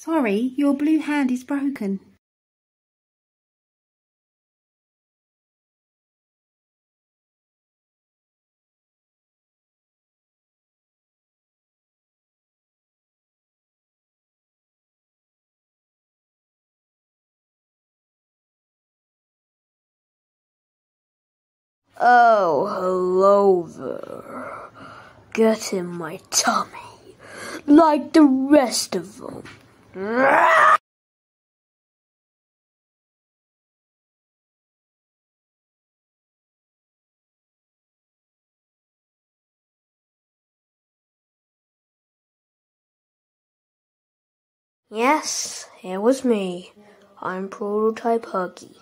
Sorry, your blue hand is broken. Oh, hello there. Get in my tummy, like the rest of them. Yes, it was me. I'm Prototype Huggy.